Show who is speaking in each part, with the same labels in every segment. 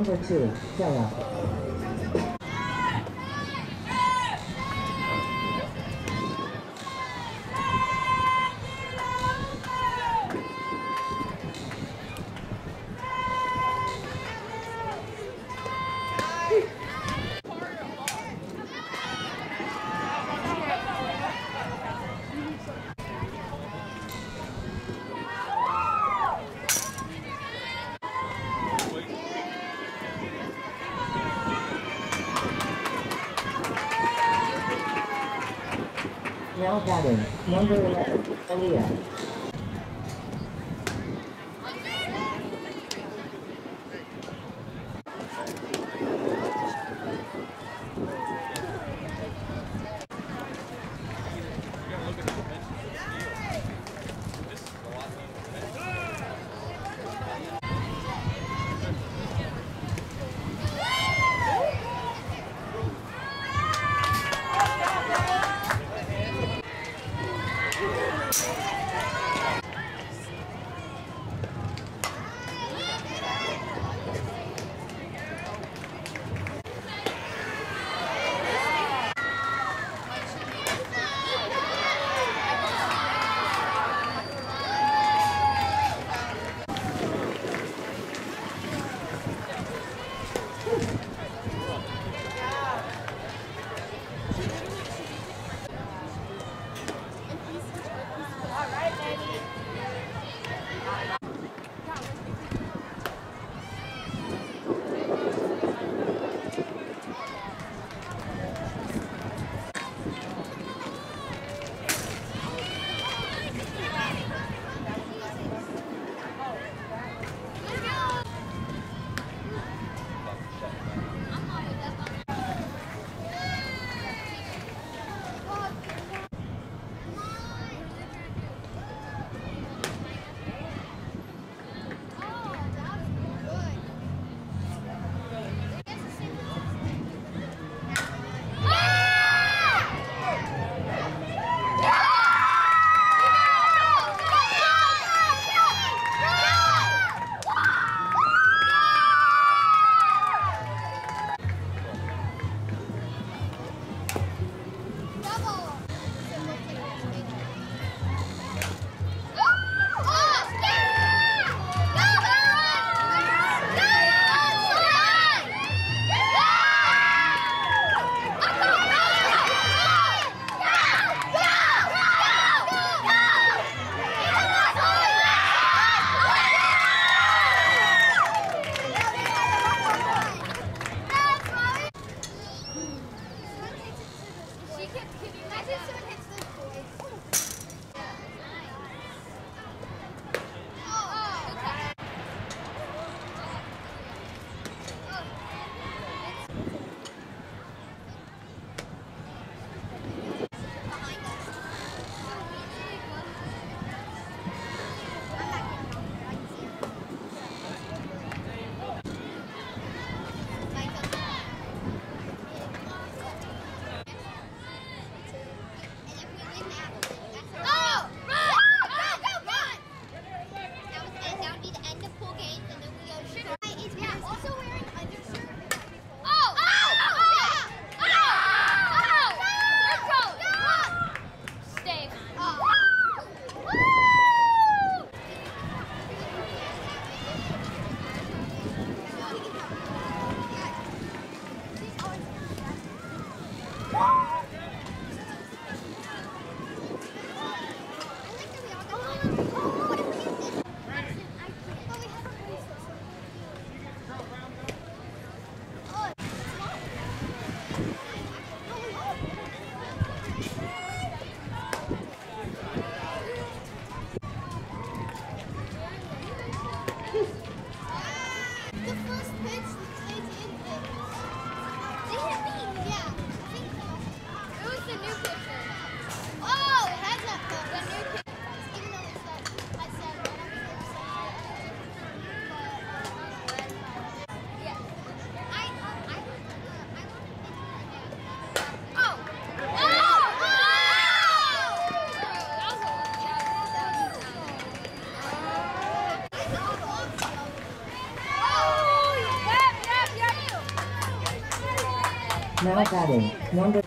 Speaker 1: Number two, Stella. Now batting, number 11, Aaliyah.
Speaker 2: Now got it. Wonder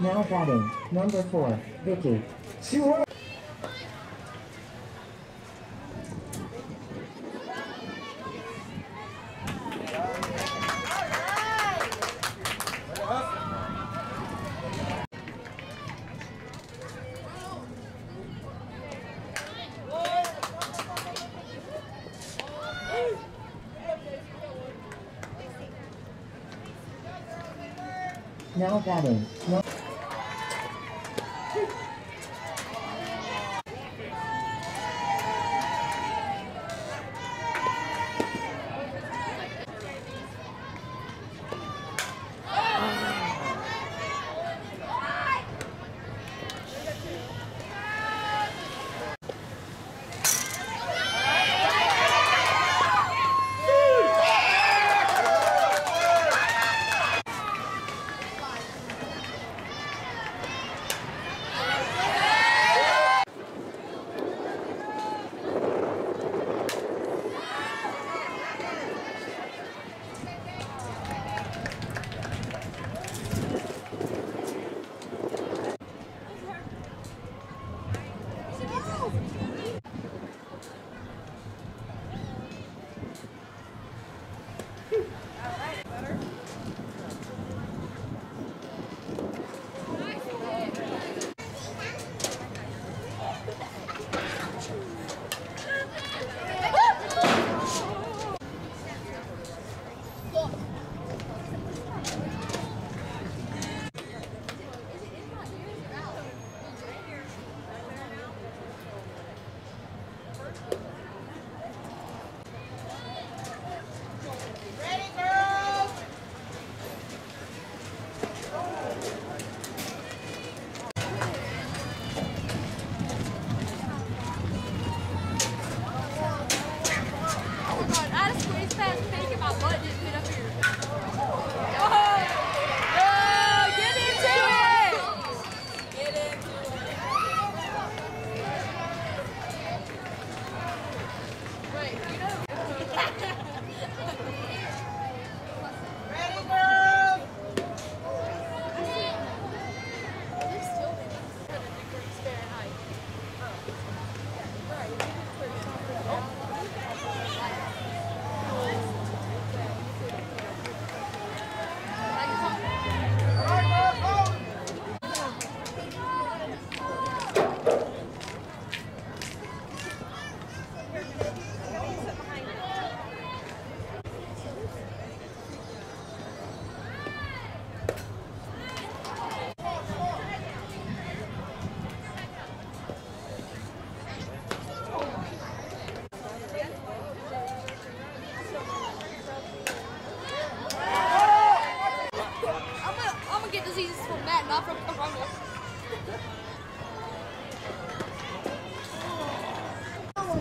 Speaker 1: Now batting, number four, Vicky. Two Now batting. Now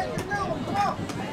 Speaker 1: get your new one. Come on.